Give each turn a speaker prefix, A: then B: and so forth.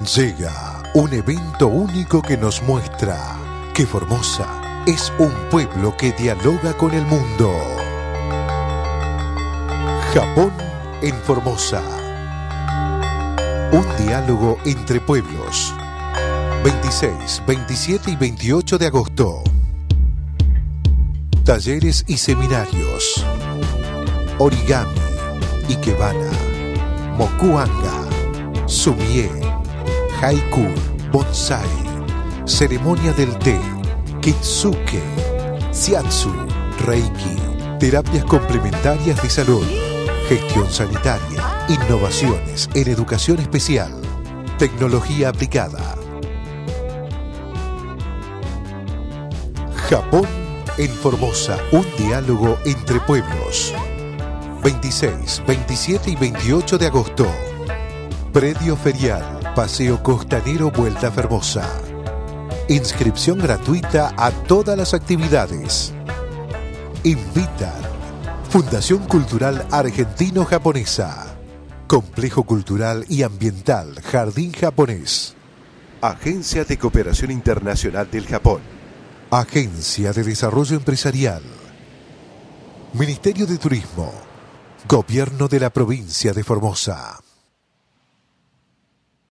A: Llega un evento único que nos muestra que Formosa es un pueblo que dialoga con el mundo. Japón en Formosa. Un diálogo entre pueblos. 26, 27 y 28 de agosto. Talleres y seminarios. Origami, Ikebana, Mokuanga, Sumie, Haiku, Bonsai, Ceremonia del Té, Kitsuke, Shiatsu, Reiki, terapias complementarias de salud, gestión sanitaria, innovaciones en educación especial, tecnología aplicada. Japón en Formosa, un diálogo entre pueblos. 26, 27 y 28 de agosto. Predio Ferial, Paseo Costanero Vuelta Fermosa. Inscripción gratuita a todas las actividades. Invitan Fundación Cultural Argentino-Japonesa. Complejo Cultural y Ambiental Jardín Japonés.
B: Agencia de Cooperación Internacional del Japón.
A: Agencia de Desarrollo Empresarial. Ministerio de Turismo. Gobierno de la provincia de Formosa.